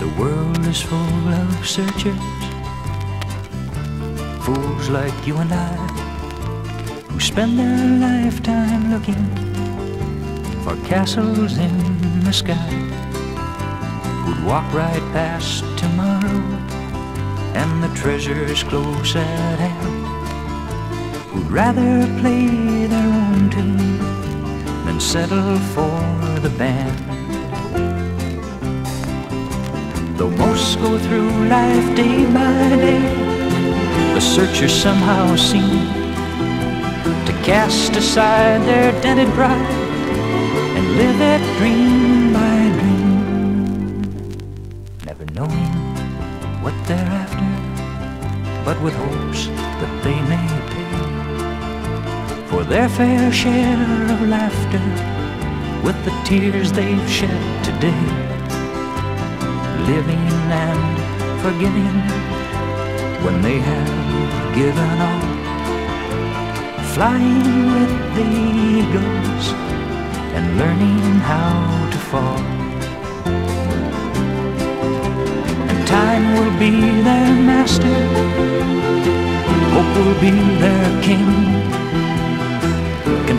The world is full of searchers, fools like you and I, who spend their lifetime looking for castles in the sky, who'd walk right past tomorrow and the treasures close at hand, who'd rather play settle for the band. Though most go through life day by day, the searchers somehow seem to cast aside their dented pride and live it dream by dream, never knowing what they're after, but with hopes that they may their fair share of laughter with the tears they've shed today. Living and forgiving when they have given all, flying with the eagles and learning how to fall. And time will be their master, hope will be their king,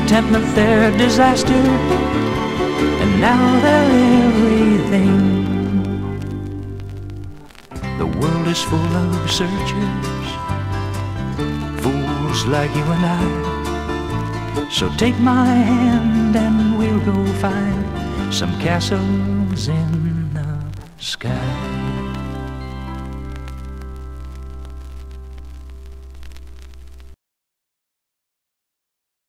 contentment their disaster, and now they're everything. The world is full of searchers, fools like you and I. So take my hand and we'll go find some castles in the sky.